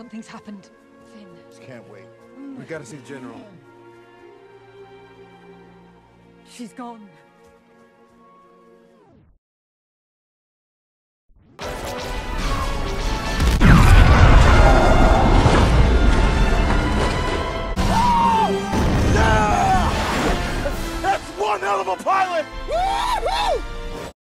Something's happened. Finn. Just can't wait. We gotta see the General. She's gone. That's one hell of a pilot!